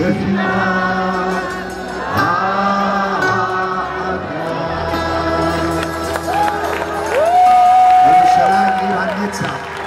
Definitely. Stop.